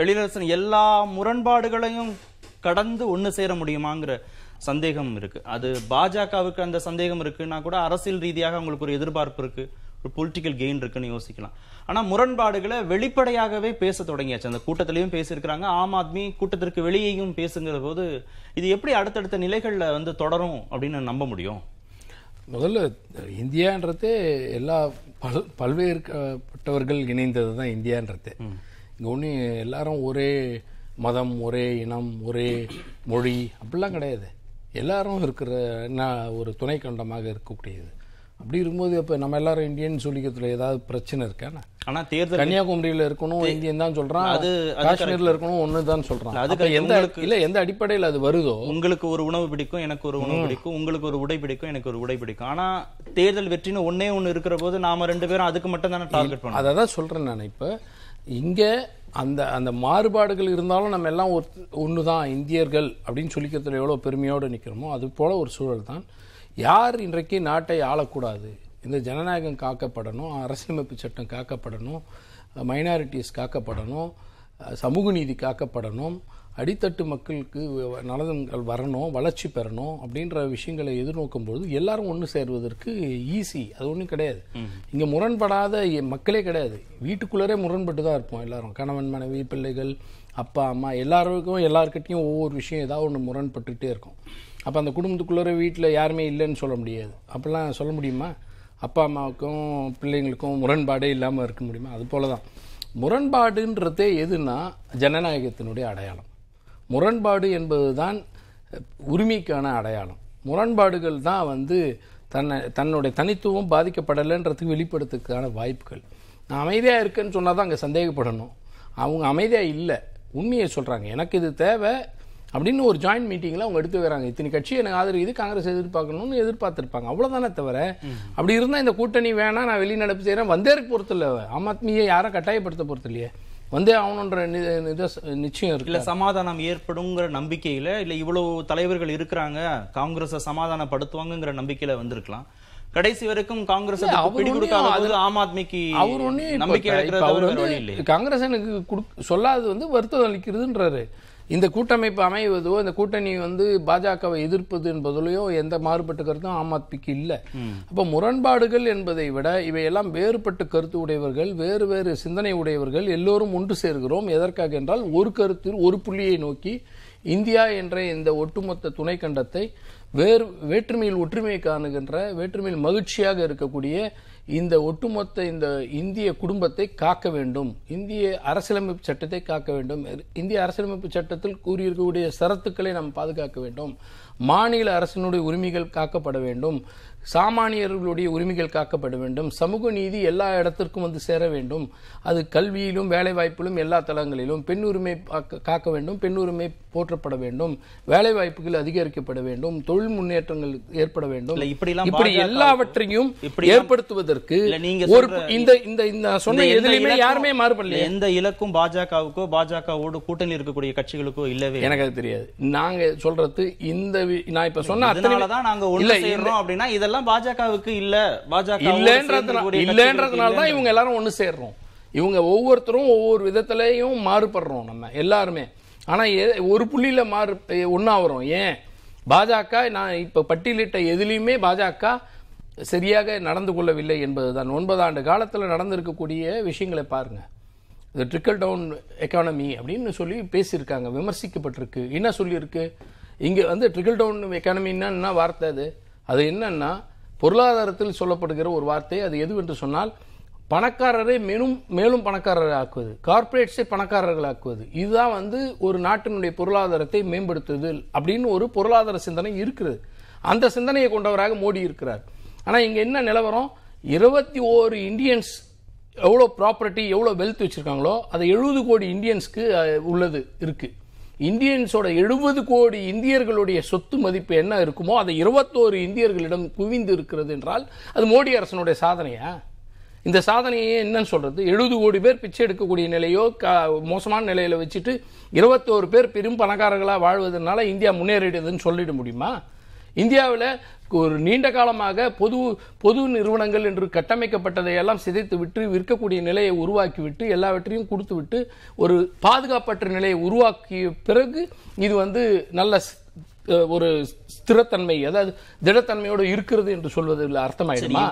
எழிலரசன் எல்லா முரண்பாடுகளையும் கடந்து ஒண்ணு சேர முடியுமாங்கிற சந்தேகம் இருக்கு. அது பாஜகவுக்கு அந்த சந்தேகம் இருக்குன்னா கூட அரசியல் ரீதியாக உங்களுக்கு ஒரு எதிர்பார்ப்பு இருக்கு. ஒரு பொலிட்டிக்கல் கெயின் இருக்குன்னு யோசிக்கலாம். ஆனா முரண்பாடுகளை வெளிப்படையாகவே பேச தொடங்கியாச்சு. அந்த கூட்டத்திலையும் பேசியிருக்கிறாங்க. ஆம் ஆத்மி கூட்டத்திற்கு வெளியேயும் பேசுங்கிற போது இது எப்படி அடுத்தடுத்த நிலைகள்ல வந்து தொடரும் அப்படின்னு நம்ப முடியும்? முதல்ல இந்தியான்றதே எல்லா பல் பல்வேறுபட்டவர்கள் இணைந்தது தான் இந்தியான்றதே இங்கே ஒன்று எல்லாரும் ஒரே மதம் ஒரே இனம் ஒரே மொழி அப்படிலாம் கிடையாது. எல்லாரும் இருக்கிற ஒரு துணை கண்டமாக இருக்கக்கூடியது. அப்படி இருக்கும்போது இப்போ நம்ம எல்லாரும் இந்தியன் சொல்லிக்கிறதுல ஏதாவது பிரச்சனை இருக்காண்ணா ஆனா தேர்தல் கன்னியாகுமரியில இருக்கணும் இந்தியன் தான் சொல்றான் அது- காஷ்மீர்ல இருக்கணும் ஒன்று தான் சொல்றான். அது அப்ப எந்த இல்ல எந்த அடிப்படையில் அது வருதோ? உங்களுக்கு ஒரு உணவு பிடிக்கும் எனக்கு ஒரு உணவு பிடிக்கும் உங்களுக்கு ஒரு உடை பிடிக்கும் எனக்கு ஒரு உடை பிடிக்கும். ஆனா தேர்தல் வெற்றின்னு ஒண்ணே ஒண்ணு இருக்கிற போது நாம ரெண்டு பேரும் அதுக்கு மட்டும் தானே டார்கெட் பண்ணோம் அதை தான் சொல்கிறேன் நான். இப்போ இங்கே அந்த அந்த மாறுபாடுகள் இருந்தாலும் நம்ம எல்லாம் ஒரு ஒன்று தான் இந்தியர்கள் அப்படின்னு சொல்லிக்கிறதுல எவ்வளோ பெருமையோடு நிற்கிறோமோ அது போல் ஒரு சூழல் தான். யார் இன்றைக்கு நாட்டை ஆளக்கூடாது? இந்த ஜனநாயகம் காக்கப்படணும் அரசியலமைப்பு சட்டம் காக்கப்படணும் மைனாரிட்டிஸ் காக்கப்படணும் சமூக நீதி காக்கப்படணும் அடித்தட்டு மக்களுக்கு நலன்கள் வரணும் வளர்ச்சி பெறணும் அப்படின்ற விஷயங்களை எதிர்நோக்கும் பொழுது எல்லாரும் ஒன்று சேர்வதற்கு ஈஸி அது ஒன்றும் கிடையாது. இங்கே முரண்படாத மக்களே கிடையாது. வீட்டுக்குள்ளரே முரண்பட்டு தான் இருப்போம் எல்லாரும். கணவன் மனைவி பிள்ளைகள் அப்பா அம்மா எல்லாருக்கும் எல்லாருக்கிட்டையும் ஒவ்வொரு விஷயம் ஏதாவது ஒன்று முரண்பட்டுக்கிட்டே இருக்கும். அப்போ அந்த குடும்பத்துக்குள்ளே வீட்டில் யாருமே இல்லைன்னு சொல்ல முடியாது. அப்படிலாம் சொல்ல முடியுமா? அப்பா அம்மாவுக்கும் பிள்ளைங்களுக்கும் முரண்பாடே இல்லாமல் இருக்க முடியுமா? அது போல தான் முரண்பாடுன்றதே எதுனா ஜனநாயகத்தினுடைய அடையாளம். முரண்பாடு என்பதுதான் உரிமைக்கான அடையாளம். முரண்பாடுகள் தான் வந்து தன்னை தன்னுடைய தனித்துவம் பாதிக்கப்படலைன்றதுக்கு வெளிப்படுத்துக்கான வாய்ப்புகள். நான் அமைதியாக இருக்கேன்னு சொன்னால் தான் அங்கே சந்தேகப்படணும். அவங்க அமைதியாக இல்லை. உண்மையை சொல்கிறாங்க எனக்கு இது தேவை அப்படின்னு ஒரு ஜாயின்ட் மீட்டிங்கில் அவங்க எடுத்து வராங்க இத்தனை கட்சி எனக்கு ஆதரவு. காங்கிரஸ் எதிர்பார்க்கணும்னு எதிர்பார்த்திருப்பாங்க. அவ்வளோதானே தவிர அப்படி இருந்தால் இந்த கூட்டணி வேணாம் நான் வெளிநடப்பு செய்கிறேன் வந்தேருக்கு பொறுத்து இல்லை. ஆம் ஆத்மியை யாரும் கட்டாயப்படுத்த பொறுத்து இல்லையே. வந்தே ஆகணுன்ற நிச்சயம் இருக்கு? இல்ல சமாதானம் ஏற்படுங்கிற நம்பிக்கையில இல்ல இவ்வளவு தலைவர்கள் இருக்கிறாங்க காங்கிரஸ சமாதானப்படுத்துவாங்கங்கிற நம்பிக்கையில வந்திருக்கலாம். கடைசி வரைக்கும் காங்கிரஸ் பிடி ஒண்ணும் கொடுக்காத அது- போது ஆம் ஆத்மிக்கு அவர் இப்ப- நம்பிக்கை அவர் வந்து காங்கிரஸ் எனக்கு சொல்லாதது வந்து வருத்தம் அளிக்கிறதுன்றாரு. இந்த கூட்டமைப்பு அமைவதோ இந்த கூட்டணி வந்து பாஜகவை எதிர்ப்பது என்பதிலேயோ எந்த மாறுபட்ட கருத்தும் ஆம் ஆத்மிக்கு இல்லை. அப்போ முரண்பாடுகள் என்பதை விட இவையெல்லாம் வேறுபட்ட கருத்து உடையவர்கள் வேறு வேறு சிந்தனை உடையவர்கள் எல்லோரும் ஒன்று சேர்கிறோம். எதற்காக என்றால் ஒரு கருத்தில் ஒரு புள்ளியை நோக்கி இந்தியா என்ற இந்த ஒட்டுமொத்த துணை கண்டத்தை வேறு வேற்றுமையில் ஒற்றுமையை காணுகின்ற வேற்றுமையில் மகிழ்ச்சியாக இருக்கக்கூடிய இந்த ஒட்டுமொத்த இந்த இந்திய குடும்பத்தை காக்க வேண்டும். இந்திய அரசியலமைப்பு சட்டத்தை காக்க வேண்டும். இந்திய அரசியலமைப்பு சட்டத்தில் கூறியிருக்கக்கூடிய சரத்துக்களை நாம் பாதுகாக்க வேண்டும். மாநில அரசினுடைய உரிமைகள் காக்கப்பட வேண்டும் சாமானியர்களுடைய உரிமைகள் காக்கப்பட வேண்டும் சமூக நீதி எல்லா இடத்திற்கும் வந்து சேர வேண்டும் அது கல்வியிலும் வேலைவாய்ப்பிலும் எல்லா தளங்களிலும் பெண் உரிமை காக்க- வேண்டும் பெண் உரிமை போற்றப்பட வேண்டும் வேலை வாய்ப்புகள் அதிகரிக்கப்பட வேண்டும் தொழில் முன்னேற்றங்கள் ஏற்பட வேண்டும் இப்படி எல்லாவற்றையும் ஏற்படுத்துவதற்கு ஒரு இந்த இந்த சொன்ன எதுலையுமே யாருமே மாறுபடலையே எந்த இலக்கும் பாஜகவுக்கோ பாஜகவோடு கூட்டணி இருக்கக்கூடிய கட்சிகளுக்கோ இல்லவே இல்லை. எனக்கு அது தெரியாது நாங்க சொல்றது இந்த வி- நான் இப்ப சொன்ன நாங்க ஒண்ணு சேர்றோம் அப்படின்னா இதெல்லாம் பாஜகவுக்கு இல்ல. பாஜக இல்லன்றதுனால இல்லன்றதுனால தான் இவங்க எல்லாரும் ஒண்ணு சேர்றோம். இவங்க ஒவ்வொருத்தரும் ஒவ்வொரு விதத்திலையும் மாறுபடுறோம் நம்ம எல்லாருமே. ஆனா ஒரு புள்ளியில மாறு வரும் ஏன்? பாஜக நான் இப்ப பட்டியலிட்ட எதுலையுமே பாஜக சரியாக நடந்து கொள்ளவில்லை என்பதுதான். ஒன்பது ஆண்டு காலத்துல நடந்திருக்கக்கூடிய விஷயங்களை பாருங்க. இந்த ட்ரிக்கல் டவுன் எக்கானமி அப்படின்னு சொல்லி பேசியிருக்காங்க விமர்சிக்கப்பட்டிருக்கு. என்ன சொல்லியிருக்கு? இங்கே வந்து ட்ரிக்கிள் டவுன் எக்கானமின்னா என்ன வார்த்தை அது? அது என்னன்னா பொருளாதாரத்தில் சொல்லப்படுகிற ஒரு வார்த்தை அது எதுவென்று சொன்னால் பணக்காரரை மேலும் மேலும் பணக்காரரை ஆக்குவது. கார்ப்பரேட்ஸை பணக்காரர்கள் ஆக்குவது. இதுதான் வந்து ஒரு நாட்டினுடைய பொருளாதாரத்தை மேம்படுத்துதல் அப்படின்னு ஒரு பொருளாதார சிந்தனை இருக்கிறது. அந்த சிந்தனையை கொண்டவராக மோடி இருக்கிறார். ஆனால் இங்கே என்ன நிலவரம்? இருபத்தி ஓரு இந்தியன்ஸ் எவ்வளோ ப்ராப்பர்ட்டி எவ்வளோ வெல்த் வச்சுருக்காங்களோ அது எழுபது கோடி இந்தியன்ஸ்க்கு உள்ளது இருக்குது இந்தியன்ஸோட எழுபது கோடி இந்தியர்களுடைய சொத்து மதிப்பு என்ன இருக்குமோ அதை இருபத்தோரு இந்தியர்களிடம் குவிந்து இருக்கிறது என்றால் அது மோடி அரசனுடைய சாதனையா? இந்த சாதனையே என்னன்னு சொல்றது? எழுபது கோடி பேர் பிச்சை எடுக்கக்கூடிய நிலையோ மோசமான நிலையில வச்சுட்டு இருபத்தோரு பேர் பெரும் பணக்காரர்களாக வாழ்வதனால இந்தியா முன்னேறிடுதுன்னு சொல்லிட முடியுமா? இந்தியாவில் ஒரு நீண்ட காலமாக பொது பொது நிறுவனங்கள் என்று கட்டமைக்கப்பட்டதை எல்லாம் சிதைத்து விட்டு விற்கக்கூடிய நிலையை உருவாக்கி விட்டு எல்லாவற்றையும் கொடுத்துவிட்டு ஒரு பாதுகாப்பற்ற நிலையை உருவாக்கிய பிறகு இது வந்து நல்ல ஒரு ஸ்திரத்தன்மை அதாவது திடத்தன்மையோடு இருக்கிறது என்று சொல்வதில் அர்த்தமாயிடுமா?